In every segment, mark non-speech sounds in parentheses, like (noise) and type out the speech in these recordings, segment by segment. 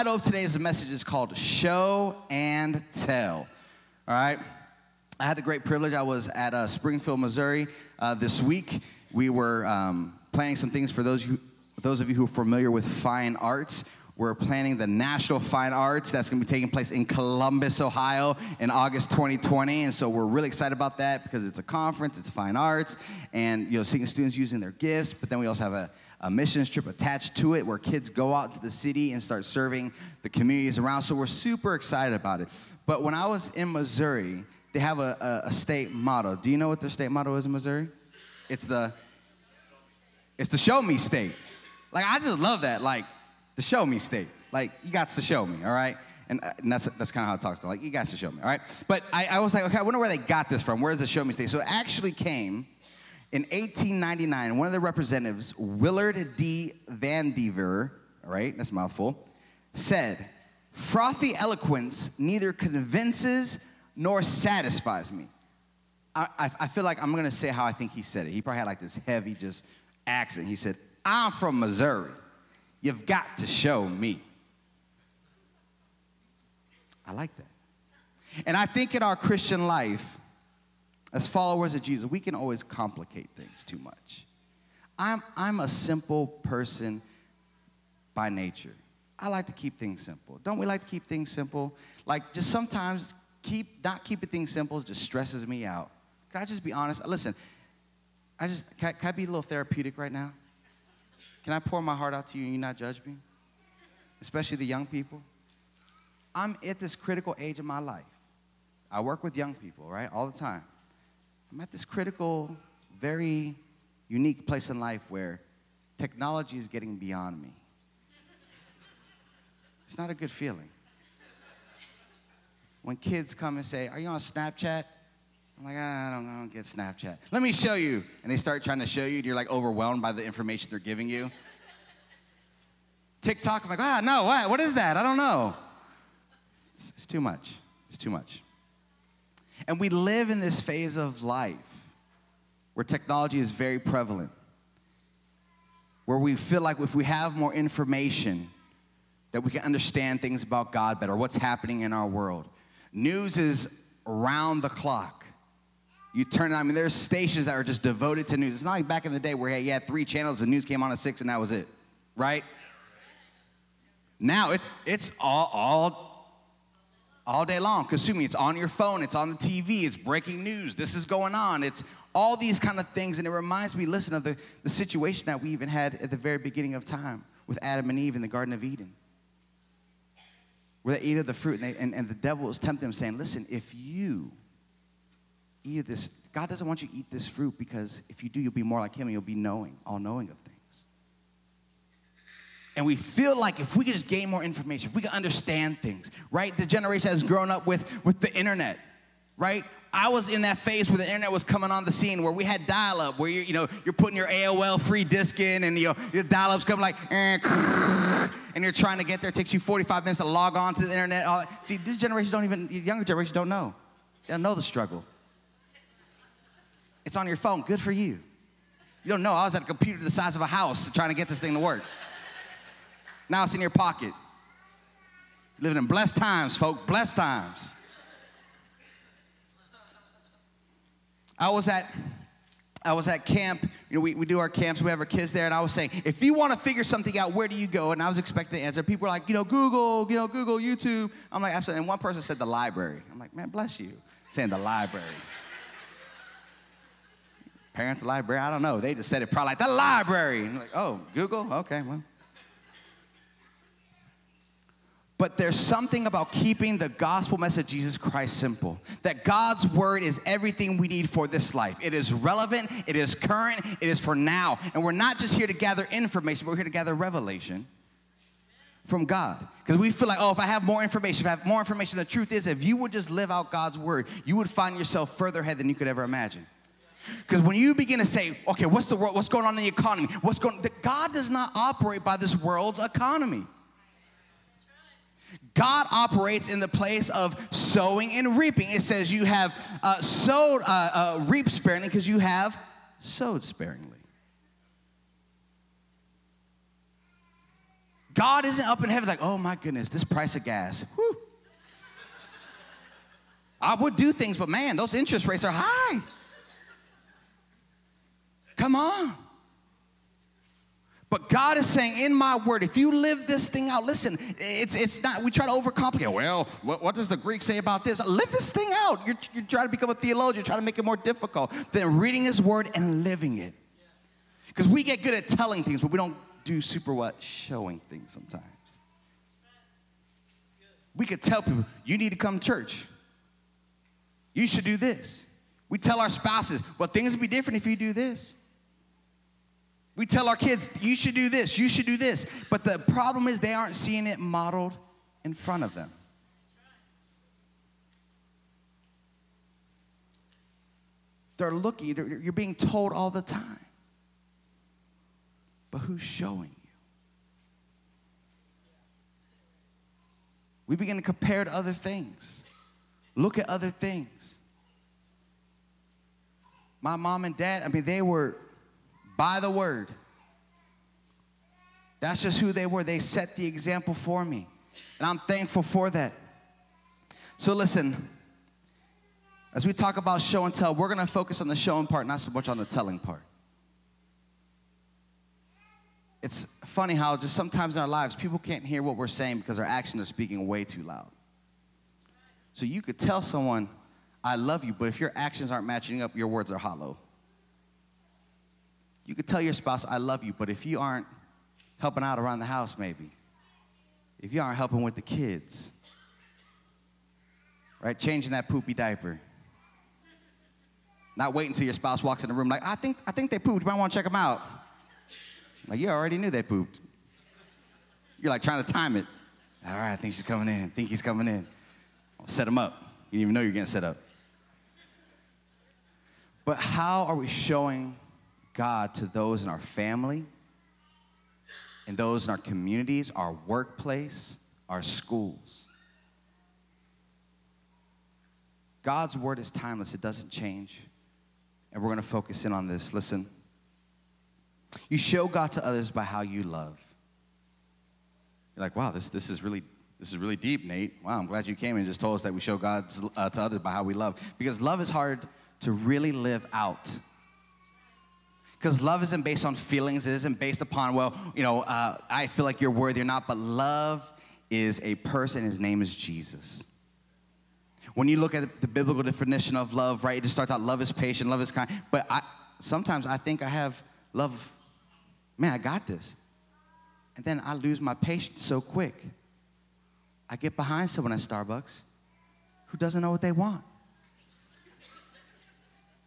title of today's message is called Show and Tell. All right? I had the great privilege, I was at uh, Springfield, Missouri uh, this week. We were um, planning some things for those, you, those of you who are familiar with fine arts. We're planning the National Fine Arts that's going to be taking place in Columbus, Ohio in August 2020. And so we're really excited about that because it's a conference, it's fine arts, and you know, seeing students using their gifts. But then we also have a, a missions trip attached to it where kids go out to the city and start serving the communities around. So we're super excited about it. But when I was in Missouri, they have a, a, a state motto. Do you know what their state motto is in Missouri? It's the it's the show me state. Like I just love that. Like the show me state. Like, you got to show me, all right? And, uh, and that's, that's kind of how it talks to like, you got to show me, all right? But I, I was like, okay, I wonder where they got this from. Where's the show me state? So it actually came in 1899. One of the representatives, Willard D. Vandiver, all right, that's a mouthful, said, frothy eloquence neither convinces nor satisfies me. I, I, I feel like I'm gonna say how I think he said it. He probably had like this heavy just accent. He said, I'm from Missouri. You've got to show me. I like that. And I think in our Christian life, as followers of Jesus, we can always complicate things too much. I'm, I'm a simple person by nature. I like to keep things simple. Don't we like to keep things simple? Like, just sometimes keep not keeping things simple just stresses me out. Can I just be honest? Listen, I just can, can I be a little therapeutic right now? Can I pour my heart out to you and you not judge me? Especially the young people. I'm at this critical age of my life. I work with young people, right, all the time. I'm at this critical, very unique place in life where technology is getting beyond me. It's not a good feeling. When kids come and say, Are you on Snapchat? I'm like, ah, I, don't, I don't get Snapchat. Let me show you. And they start trying to show you, and you're like overwhelmed by the information they're giving you. TikTok, I'm like, ah, no, what? What is that? I don't know. It's, it's too much. It's too much. And we live in this phase of life where technology is very prevalent, where we feel like if we have more information, that we can understand things about God better, what's happening in our world. News is around the clock. You turn it on. I mean, there's stations that are just devoted to news. It's not like back in the day where you had three channels, the news came on at six, and that was it, right? Now it's it's all all all day long consuming. It's on your phone. It's on the TV. It's breaking news. This is going on. It's all these kind of things, and it reminds me, listen, of the, the situation that we even had at the very beginning of time with Adam and Eve in the Garden of Eden. Where they ate of the fruit, and, they, and, and the devil was tempting them, saying, Listen, if you eat this. God doesn't want you to eat this fruit because if you do, you'll be more like Him and you'll be knowing, all knowing of things. And we feel like if we could just gain more information, if we could understand things, right? The generation has grown up with, with the internet, right? I was in that phase where the internet was coming on the scene, where we had dial-up, where you you know you're putting your AOL free disk in, and you know, your dial-up's coming like, eh, (laughs) and you're trying to get there. It takes you 45 minutes to log on to the internet. All. See, this generation don't even, younger generation don't know. They don't know the struggle. It's on your phone. Good for you. You don't know. I was at a computer the size of a house trying to get this thing to work. Now it's in your pocket. Living in blessed times, folk. Blessed times. I was at I was at camp. You know, we, we do our camps, we have our kids there, and I was saying, if you want to figure something out, where do you go? And I was expecting the answer. People were like, you know, Google, you know, Google, YouTube. I'm like, absolutely. And one person said the library. I'm like, man, bless you. Saying the library. Parents' library, I don't know. They just said it probably like the library. And like, oh, Google? Okay, well. But there's something about keeping the gospel message of Jesus Christ simple. That God's word is everything we need for this life. It is relevant, it is current, it is for now. And we're not just here to gather information, we're here to gather revelation from God. Because we feel like, oh, if I have more information, if I have more information, the truth is, if you would just live out God's word, you would find yourself further ahead than you could ever imagine. Because when you begin to say, okay, what's the world, what's going on in the economy? What's going God does not operate by this world's economy. God operates in the place of sowing and reaping. It says you have uh, sowed, uh, uh, reaped sparingly because you have sowed sparingly. God isn't up in heaven like, oh my goodness, this price of gas. Whew. I would do things, but man, those interest rates are high. Come on. But God is saying, in my word, if you live this thing out, listen, it's, it's not, we try to overcomplicate. Well, what, what does the Greek say about this? Live this thing out. You're, you're trying to become a theologian, you're trying to make it more difficult than reading his word and living it. Because we get good at telling things, but we don't do super what? Showing things sometimes. We could tell people, you need to come to church. You should do this. We tell our spouses, well, things will be different if you do this. We tell our kids, you should do this, you should do this. But the problem is they aren't seeing it modeled in front of them. They're looking, they're, you're being told all the time. But who's showing you? We begin to compare to other things, look at other things. My mom and dad, I mean, they were by the word. That's just who they were. They set the example for me. And I'm thankful for that. So, listen, as we talk about show and tell, we're going to focus on the showing part, not so much on the telling part. It's funny how just sometimes in our lives, people can't hear what we're saying because our actions are speaking way too loud. So, you could tell someone, I love you, but if your actions aren't matching up, your words are hollow. You could tell your spouse, I love you, but if you aren't helping out around the house, maybe, if you aren't helping with the kids, right, changing that poopy diaper, not waiting until your spouse walks in the room like, I think, I think they pooped, you might want to check them out. Like, you already knew they pooped. You're like trying to time it. All right, I think she's coming in. I think he's coming in. I'll set him up. You didn't even know you're getting set up. But how are we showing God to those in our family, and those in our communities, our workplace, our schools. God's word is timeless, it doesn't change. And we're going to focus in on this. Listen. You show God to others by how you love. You're like, wow, this, this is really this is really deep, Nate. Wow, I'm glad you came and just told us that we show God uh, to others by how we love. Because love is hard to really live out because love isn't based on feelings. It isn't based upon, well, you know, uh, I feel like you're worthy or not. But love is a person. His name is Jesus. When you look at the biblical definition of love, right, it just starts out love is patient, love is kind. But I, sometimes I think I have love, man, I got this. And then I lose my patience so quick. I get behind someone at Starbucks who doesn't know what they want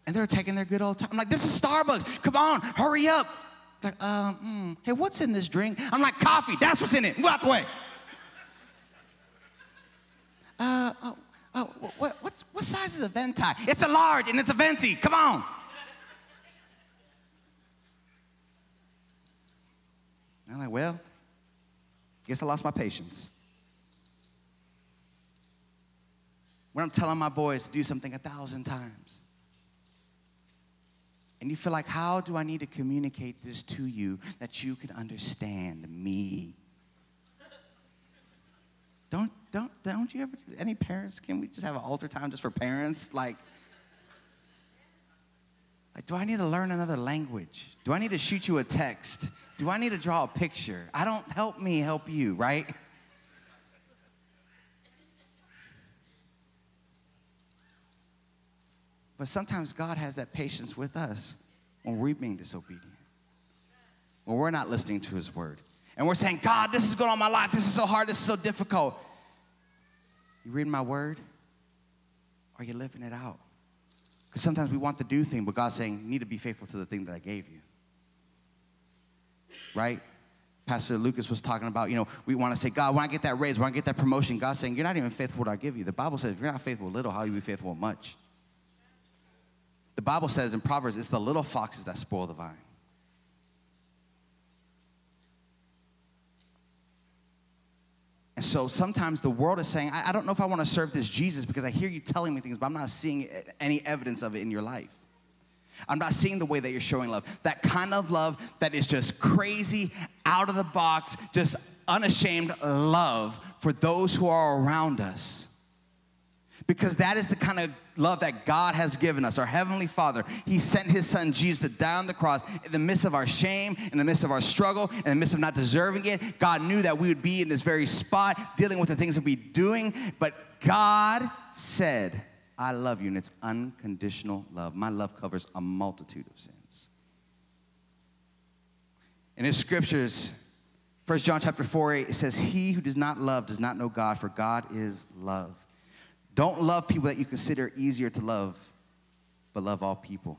and they're taking their good old time. I'm like, this is Starbucks. Come on, hurry up. Like, um, mm, hey, what's in this drink? I'm like, coffee. That's what's in it. Move out the way. Uh, oh, oh, what, what's, what size is a venti? It's a large and it's a venti. Come on. I'm like, well, guess I lost my patience. When I'm telling my boys to do something a thousand times, and you feel like, how do I need to communicate this to you that you can understand me? Don't, don't, don't you ever, any parents, can we just have an altar time just for parents? Like, like, do I need to learn another language? Do I need to shoot you a text? Do I need to draw a picture? I don't help me help you, right? But sometimes God has that patience with us when we're being disobedient, when we're not listening to His word. And we're saying, God, this is going on my life. This is so hard. This is so difficult. You reading my word? Or are you living it out? Because sometimes we want the do thing, but God's saying, you need to be faithful to the thing that I gave you. Right? Pastor Lucas was talking about, you know, we want to say, God, when I get that raise, when I get that promotion, God's saying, you're not even faithful what I give you. The Bible says, if you're not faithful with little, how will you be faithful with much? The Bible says in Proverbs, it's the little foxes that spoil the vine. And so sometimes the world is saying, I, I don't know if I want to serve this Jesus because I hear you telling me things, but I'm not seeing any evidence of it in your life. I'm not seeing the way that you're showing love. That kind of love that is just crazy, out of the box, just unashamed love for those who are around us. Because that is the kind of love that God has given us. Our Heavenly Father, He sent His Son Jesus to die on the cross in the midst of our shame, in the midst of our struggle, in the midst of not deserving it. God knew that we would be in this very spot dealing with the things that we're doing, but God said, I love you, and it's unconditional love. My love covers a multitude of sins. In His scriptures, 1 John chapter 4, 8, it says, He who does not love does not know God, for God is love. Don't love people that you consider easier to love, but love all people.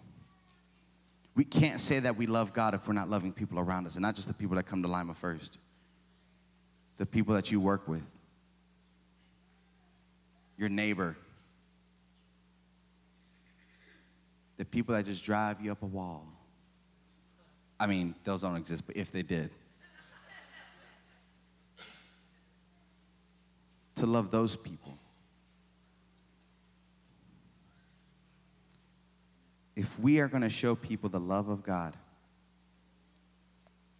We can't say that we love God if we're not loving people around us, and not just the people that come to Lima first, the people that you work with, your neighbor, the people that just drive you up a wall. I mean, those don't exist, but if they did, to love those people. If we are going to show people the love of God,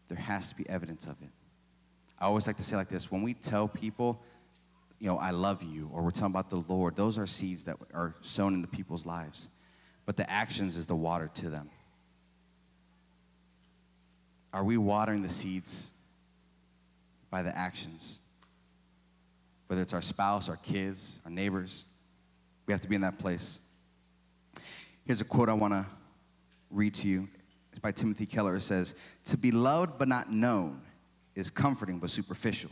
there has to be evidence of it. I always like to say like this when we tell people, you know, I love you, or we're talking about the Lord, those are seeds that are sown into people's lives. But the actions is the water to them. Are we watering the seeds by the actions? Whether it's our spouse, our kids, our neighbors, we have to be in that place. Here's a quote I want to read to you. It's by Timothy Keller. It says, To be loved but not known is comforting but superficial.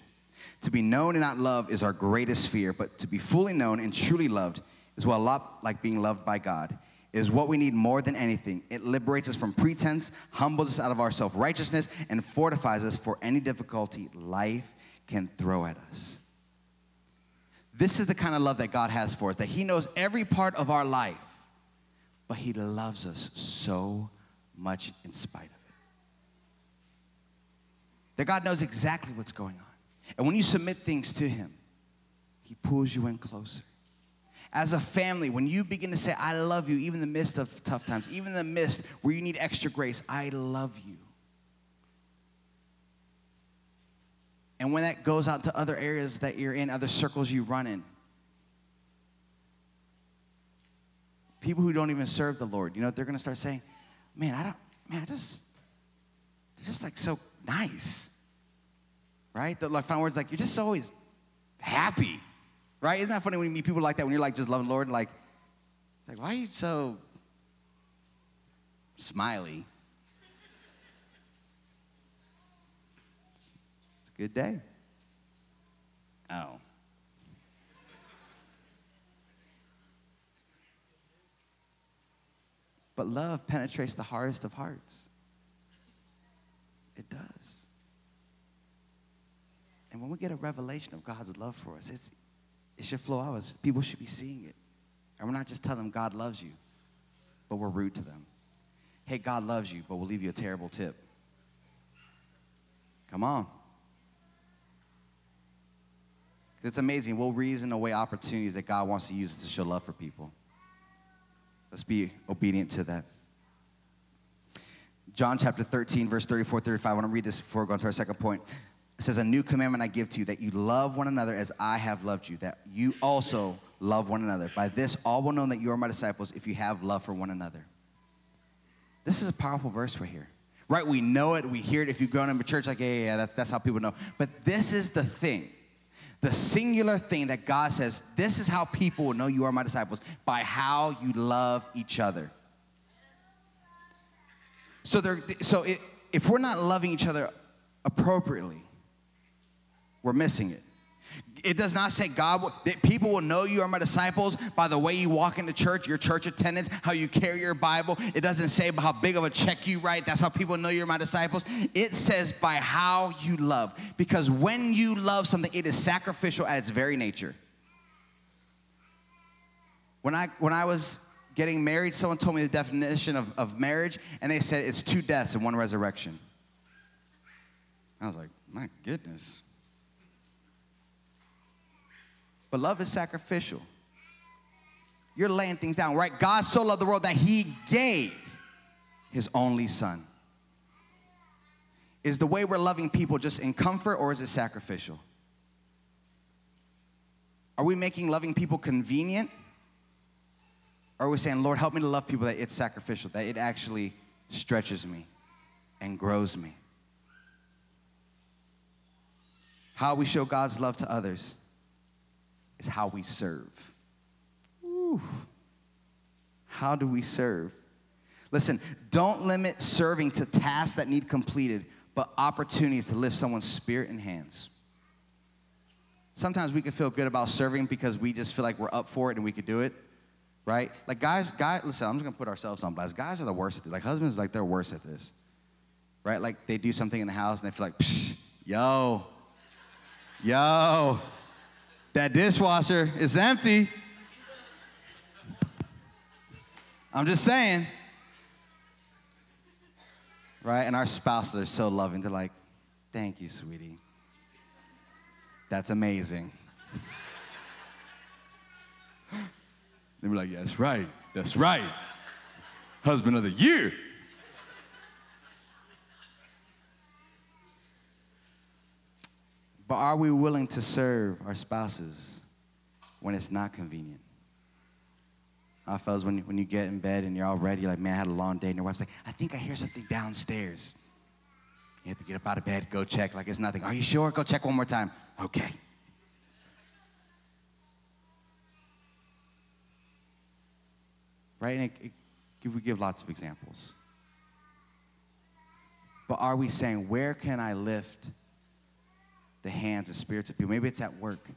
To be known and not loved is our greatest fear, but to be fully known and truly loved is what a lot like being loved by God. Is what we need more than anything. It liberates us from pretense, humbles us out of our self righteousness, and fortifies us for any difficulty life can throw at us. This is the kind of love that God has for us, that He knows every part of our life but He loves us so much in spite of it. That God knows exactly what's going on. And when you submit things to Him, He pulls you in closer. As a family, when you begin to say, I love you, even in the midst of tough times, even in the midst where you need extra grace, I love you. And when that goes out to other areas that you're in, other circles you run in, people who don't even serve the Lord, you know, they're going to start saying, man, I don't, man, I just, they're just like so nice. Right? The like final words like, you're just always happy. Right? Isn't that funny when you meet people like that when you're like just loving the Lord? Like, like, why are you so smiley? It's a good day. Oh. But love penetrates the hardest of hearts. It does. And when we get a revelation of God's love for us, it's, it should flow out us. People should be seeing it. And we're not just telling them God loves you, but we're rude to them. Hey, God loves you, but we'll leave you a terrible tip. Come on. It's amazing. We'll reason away opportunities that God wants to use to show love for people. Let's be obedient to that. John chapter 13, verse 34, 35. I want to read this before we go on to our second point. It says, A new commandment I give to you, that you love one another as I have loved you, that you also love one another. By this, all will know that you are my disciples if you have love for one another. This is a powerful verse right here. Right? We know it, we hear it. If you've grown up in church, like, yeah, yeah, yeah, that's, that's how people know. But this is the thing the singular thing that God says, this is how people will know you are my disciples by how you love each other. So, there, so it, if we're not loving each other appropriately, we're missing it. It does not say God that people will know you are my disciples by the way you walk into church, your church attendance, how you carry your Bible. It doesn't say by how big of a check you write. That's how people know you're my disciples. It says by how you love. Because when you love something, it is sacrificial at its very nature. When I when I was getting married, someone told me the definition of, of marriage, and they said it's two deaths and one resurrection. I was like, my goodness. But love is sacrificial. You're laying things down, right? God so loved the world that he gave his only son. Is the way we're loving people just in comfort or is it sacrificial? Are we making loving people convenient? Or are we saying, Lord, help me to love people that it's sacrificial, that it actually stretches me and grows me? How we show God's love to others is how we serve. Ooh. How do we serve? Listen, don't limit serving to tasks that need completed, but opportunities to lift someone's spirit and hands. Sometimes we can feel good about serving because we just feel like we're up for it and we could do it, right? Like guys, guys, listen, I'm just gonna put ourselves on blast. Guys are the worst at this. Like husbands, like they're worse at this, right? Like they do something in the house and they feel like, yo, yo, that dishwasher is empty. I'm just saying. Right? And our spouses are so loving. They're like, thank you, sweetie. That's amazing. they be like, yeah, that's right. That's right. Husband of the year. But are we willing to serve our spouses when it's not convenient? Uh, fellas, when, when you get in bed and you're all ready, like, man, I had a long day, and your wife's like, I think I hear something downstairs. You have to get up out of bed, go check like it's nothing. Are you sure? Go check one more time. Okay. Right? And it, it, we give lots of examples. But are we saying, where can I lift the hands and spirits of people? Maybe it's at work.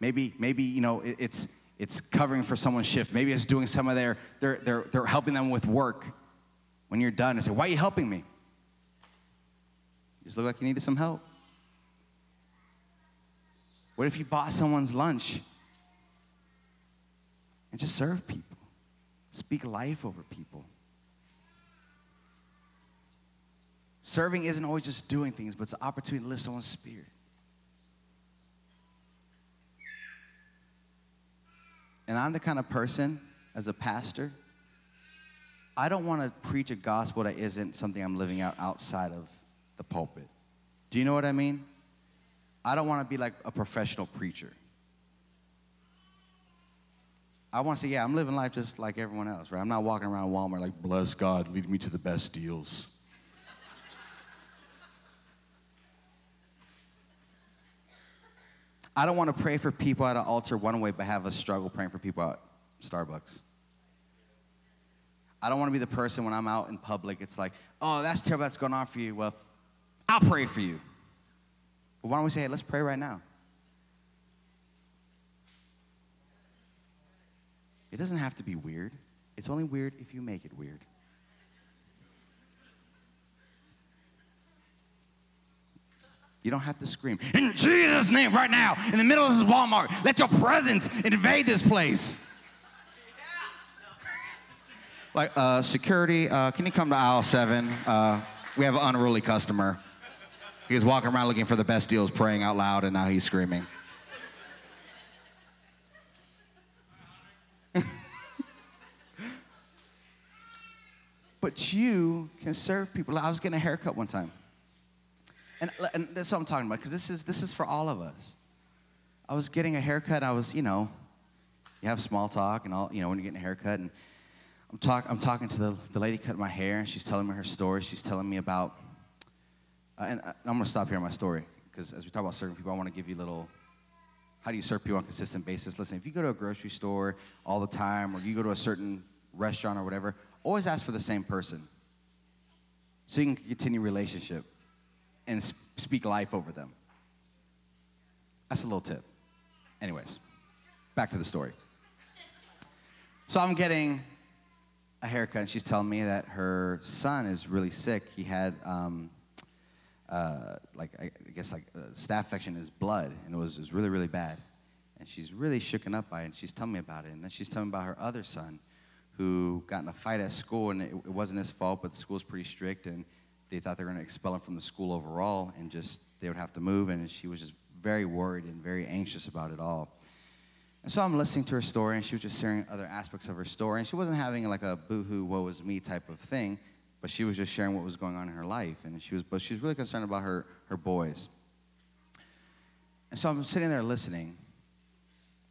Maybe, maybe you know, it, it's it's covering for someone's shift. Maybe it's doing some of their, they're, they're, they're helping them with work. When you're done, and say, why are you helping me? You just look like you needed some help. What if you bought someone's lunch and just serve people? Speak life over people. Serving isn't always just doing things, but it's an opportunity to lift someone's spirit. And I'm the kind of person, as a pastor, I don't want to preach a gospel that isn't something I'm living out outside of the pulpit. Do you know what I mean? I don't want to be like a professional preacher. I want to say, yeah, I'm living life just like everyone else, right? I'm not walking around Walmart like, bless God, lead me to the best deals. I don't want to pray for people at an altar one way, but have a struggle praying for people at Starbucks. I don't want to be the person when I'm out in public, it's like, oh, that's terrible, that's going on for you. Well, I'll pray for you. But why don't we say, hey, let's pray right now? It doesn't have to be weird. It's only weird if you make it weird. You don't have to scream, in Jesus' name, right now, in the middle of this Walmart, let your presence invade this place. (laughs) like, uh, security, uh, can you come to aisle seven? Uh, we have an unruly customer. He was walking around looking for the best deals, praying out loud, and now he's screaming. (laughs) but you can serve people. I was getting a haircut one time. And, and that's what I'm talking about, because this is, this is for all of us. I was getting a haircut, I was, you know, you have small talk and all, you know, when you're getting a haircut. And I'm, talk, I'm talking to the, the lady cutting my hair, and she's telling me her story. She's telling me about, uh, and I'm going to stop here on my story, because as we talk about serving people, I want to give you a little, how do you serve people on a consistent basis? Listen, if you go to a grocery store all the time, or you go to a certain restaurant or whatever, always ask for the same person so you can continue relationship and speak life over them. That's a little tip. Anyways, back to the story. So I'm getting a haircut, and she's telling me that her son is really sick. He had, um, uh, like, I guess, like a staph infection in his blood, and it was, it was really, really bad. And she's really shooken up by it, and she's telling me about it. And then she's telling me about her other son who got in a fight at school, and it, it wasn't his fault, but the school's pretty strict, and they thought they were going to expel him from the school overall and just they would have to move. And she was just very worried and very anxious about it all. And so I'm listening to her story, and she was just sharing other aspects of her story. And she wasn't having like a boohoo, woe is me type of thing. but she was just sharing what was going on in her life, and she was, but she was really concerned about her, her boys. And so I'm sitting there listening,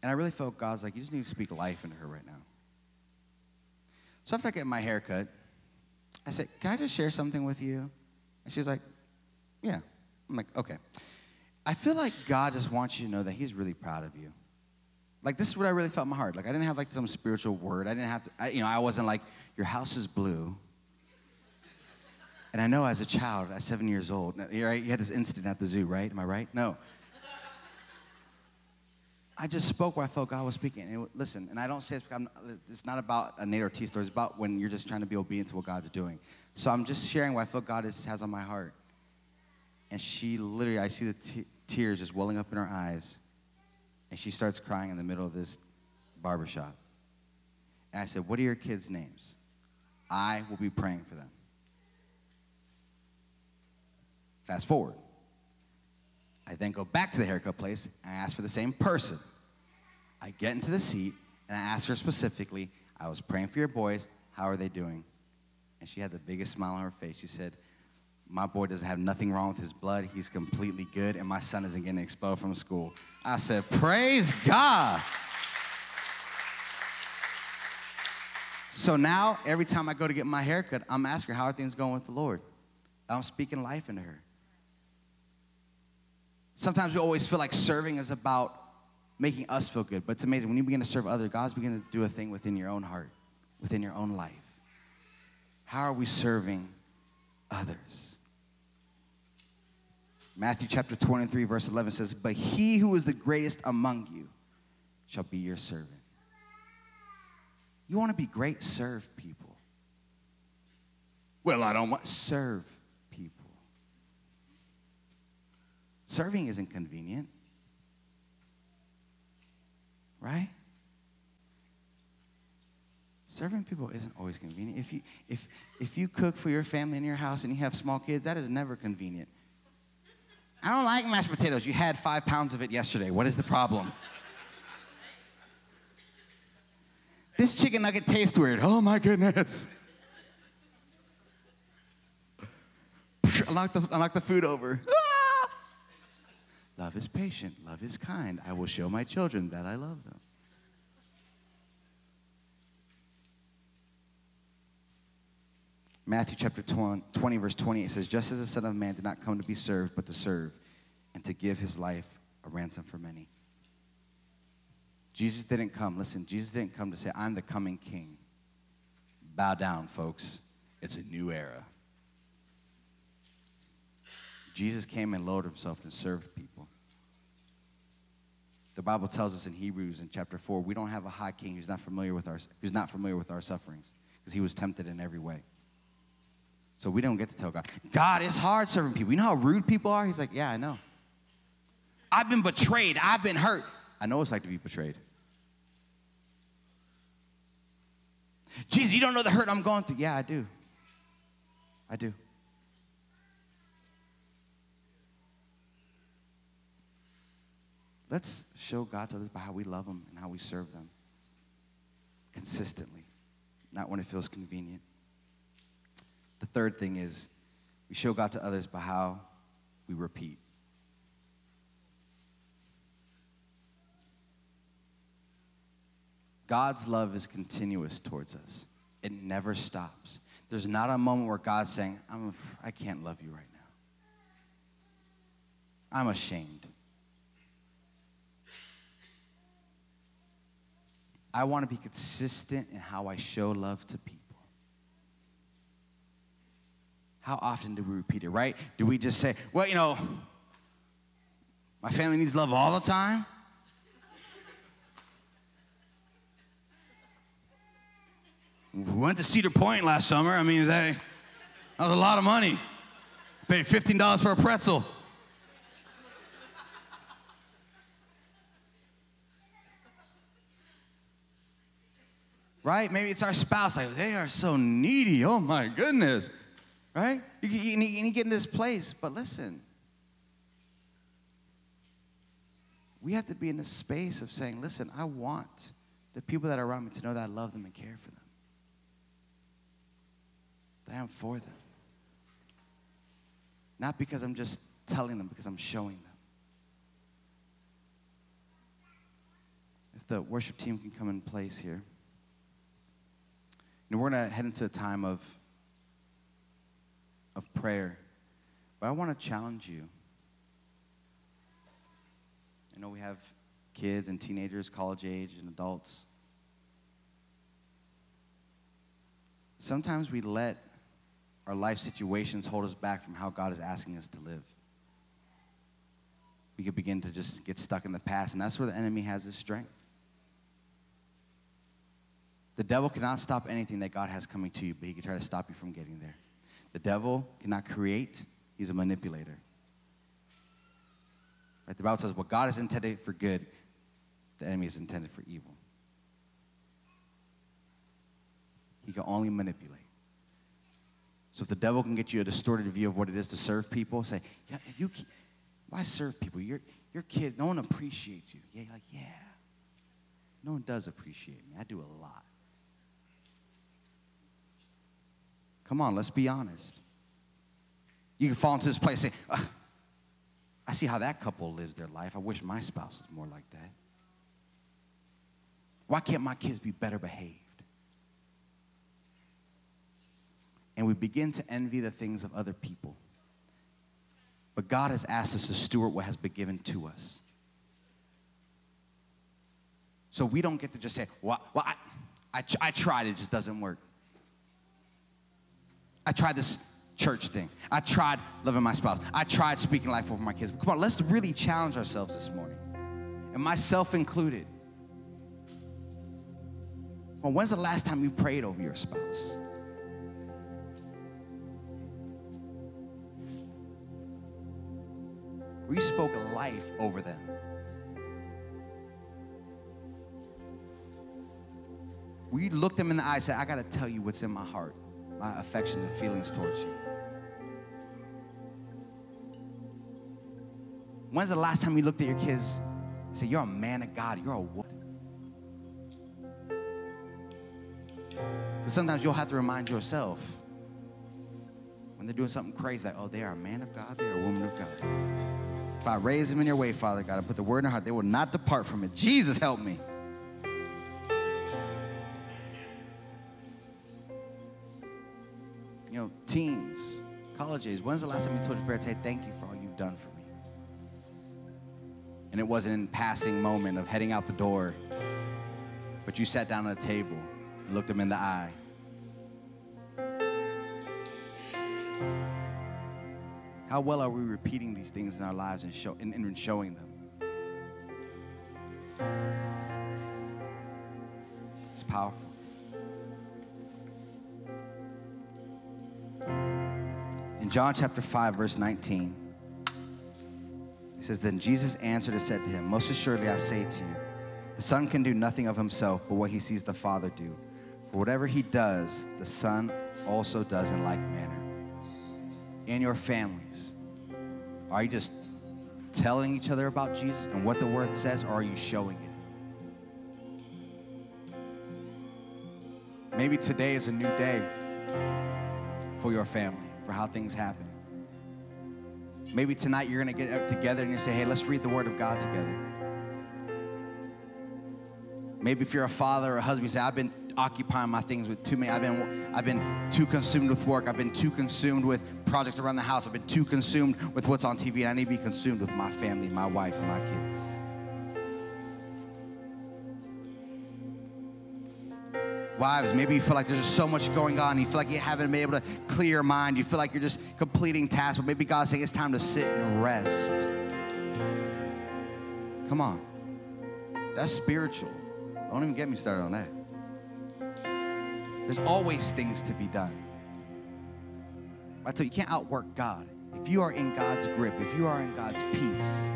and I really felt God's like, you just need to speak life into her right now. So after I get my hair cut, I said, Can I just share something with you? And she's like, Yeah. I'm like, Okay. I feel like God just wants you to know that He's really proud of you. Like, this is what I really felt in my heart. Like, I didn't have like some spiritual word. I didn't have to, I, you know, I wasn't like, Your house is blue. And I know as a child, at seven years old, right, you had this incident at the zoo, right? Am I right? No. I just spoke where I felt God was speaking. And it, listen, and I don't say it's, it's not about a Nate Ortiz story. It's about when you're just trying to be obedient to what God's doing. So I'm just sharing what I feel God is, has on my heart. And she literally, I see the tears just welling up in her eyes. And she starts crying in the middle of this barbershop. And I said, What are your kids' names? I will be praying for them. Fast forward. I then go back to the haircut place and I ask for the same person. I get into the seat and I ask her specifically, I was praying for your boys. How are they doing? And she had the biggest smile on her face. She said, My boy doesn't have nothing wrong with his blood. He's completely good, and my son isn't getting expelled from school. I said, Praise God. So now, every time I go to get my haircut, I'm asking her, How are things going with the Lord? I'm speaking life into her. Sometimes we always feel like serving is about making us feel good, but it's amazing. When you begin to serve others, God's beginning to do a thing within your own heart, within your own life. How are we serving others? Matthew chapter 23, verse 11 says, But he who is the greatest among you shall be your servant. You want to be great? Serve people. Well, I don't want to serve Serving isn't convenient. Right? Serving people isn't always convenient. If you, if, if you cook for your family in your house and you have small kids, that is never convenient. I don't like mashed potatoes. You had five pounds of it yesterday. What is the problem? this chicken nugget tastes weird. Oh my goodness. I knocked the, I knocked the food over. Ah! Love is patient. Love is kind. I will show my children that I love them. Matthew chapter 20, verse 20, it says, Just as the Son of Man did not come to be served, but to serve, and to give his life a ransom for many. Jesus didn't come, listen, Jesus didn't come to say, I'm the coming king. Bow down, folks. It's a new era. Jesus came and lowered himself and served people. The Bible tells us in Hebrews in chapter 4, we don't have a high king who's not familiar with our, who's not familiar with our sufferings because he was tempted in every way. So we don't get to tell God, God, it's hard serving people. You know how rude people are? He's like, yeah, I know. I've been betrayed. I've been hurt. I know it's like to be betrayed. Jesus, you don't know the hurt I'm going through. Yeah, I do. I do. Let's show God to others by how we love them and how we serve them consistently, not when it feels convenient. The third thing is we show God to others by how we repeat. God's love is continuous towards us. It never stops. There's not a moment where God's saying, I'm, I can't love you right now. I'm ashamed. I want to be consistent in how I show love to people. How often do we repeat it, right? Do we just say, well, you know, my family needs love all the time? We went to Cedar Point last summer. I mean, that, that was a lot of money. Paid $15 for a pretzel. Right? Maybe it's our spouse, like, they are so needy. Oh my goodness, right? You, you, you get in this place, but listen. We have to be in the space of saying, listen, I want the people that are around me to know that I love them and care for them. that I am for them. Not because I'm just telling them, because I'm showing them. If the worship team can come in place here. Know, we're going to head into a time of, of prayer. But I want to challenge you. I know we have kids and teenagers, college age, and adults. Sometimes we let our life situations hold us back from how God is asking us to live. We could begin to just get stuck in the past, and that's where the enemy has his strength. The devil cannot stop anything that God has coming to you, but he can try to stop you from getting there. The devil cannot create, he's a manipulator. Right? The Bible says what God has intended for good, the enemy is intended for evil. He can only manipulate. So if the devil can get you a distorted view of what it is to serve people, say, yeah, you, why serve people? You're, you're kid, no one appreciates you. Yeah, like, yeah. No one does appreciate me. I do a lot. Come on, let's be honest. You can fall into this place and say, I see how that couple lives their life. I wish my spouse was more like that. Why can't my kids be better behaved? And we begin to envy the things of other people. But God has asked us to steward what has been given to us. So we don't get to just say, well, well I, I, I tried, it just doesn't work. I tried this church thing. I tried loving my spouse. I tried speaking life over my kids. Come on, let's really challenge ourselves this morning, and myself included. Well, when's the last time you prayed over your spouse? Where you spoke life over them. Where you looked them in the eye and said, I got to tell you what's in my heart my affections and feelings towards you? When's the last time you looked at your kids and said, You're a man of God, you're a what? Because sometimes you'll have to remind yourself when they're doing something crazy, like, oh, they are a man of God, they are a woman of God. If I raise them in your way, Father God, and put the word in their heart, they will not depart from it. Jesus, help me. Teens, college age, when's the last time you told your parents, hey, thank you for all you've done for me? And it wasn't in passing moment of heading out the door, but you sat down at a table and looked them in the eye. How well are we repeating these things in our lives and, show, and, and showing them? It's powerful. In John chapter 5, verse 19, he says, Then Jesus answered and said to him, Most assuredly I say to you, the Son can do nothing of himself but what he sees the Father do. For whatever he does, the Son also does in like manner. In your families, are you just telling each other about Jesus and what the Word says, or are you showing it? Maybe today is a new day for your family for how things happen. Maybe tonight you're going to get together and you say, hey, let's read the Word of God together. Maybe if you're a father or a husband, you say, I've been occupying my things with too many. I've been, I've been too consumed with work. I've been too consumed with projects around the house. I've been too consumed with what's on TV. And I need to be consumed with my family, my wife, and my kids. Wives, maybe you feel like there's just so much going on. You feel like you haven't been able to clear your mind. You feel like you're just completing tasks, but maybe God's saying it's time to sit and rest. Come on. That's spiritual. Don't even get me started on that. There's always things to be done. Tell you, you can't outwork God. If you are in God's grip, if you are in God's peace,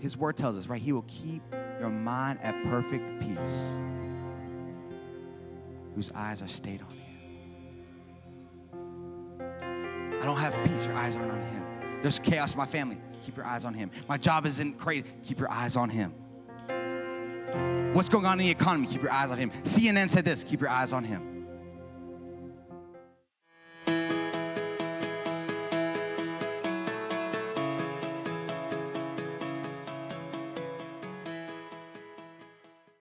His word tells us, right? He will keep your mind at perfect peace, whose eyes are stayed on Him. I don't have peace, your eyes aren't on Him. There's chaos in my family, keep your eyes on Him. My job isn't crazy, keep your eyes on Him. What's going on in the economy? Keep your eyes on him. CNN said this, keep your eyes on him.